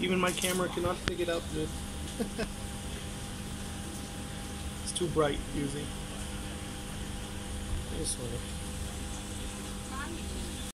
Even my camera cannot pick it up, dude. it's too bright, using. This one.